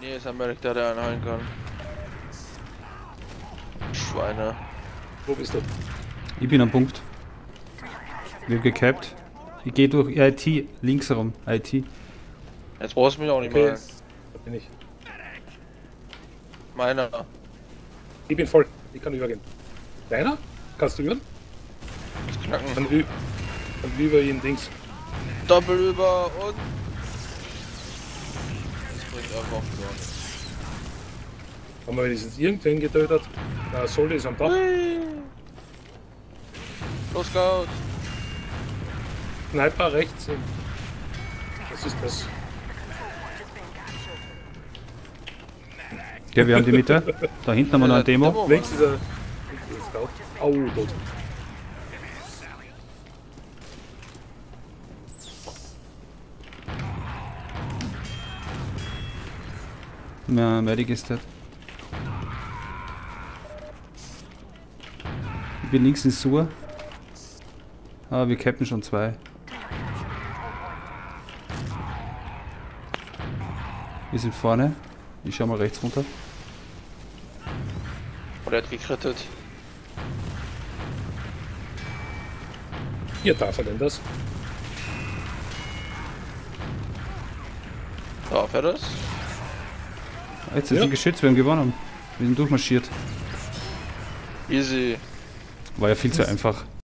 Nee, ist Amerika, der einhalten kann. Schweine. Wo bist du? Ich bin am Punkt. Wird gecapt. Ich gehe durch IT, links herum. IT. Jetzt brauchst du mich auch nicht Okay. mehr. Da bin ich. Meiner. Ich bin voll. Ich kann übergehen. Deiner? Kannst du über? Das Knacken. Dann, ü dann über ihn Dings. Doppel über und. Bringt einfach gar nichts. Haben wir wenigstens irgendwen getötet? Na, Solde ist am Dach. Los, Scout. Sniper rechts. hin. Was ist das? Ja, wir haben die Mitte. Da hinten haben wir noch eine Demo. Links ist er. Links ist Scout. Ja, Medic ist dead. Ich bin links in Sur. Ah, wir cappen schon zwei. Wir sind vorne. Ich schau mal rechts runter. Oh, der hat gekrittet. Hier darf er denn das? Darf er das? Jetzt ist Ja. ein Geschütz, wir haben gewonnen. Wir sind durchmarschiert. Easy. War ja viel zu einfach.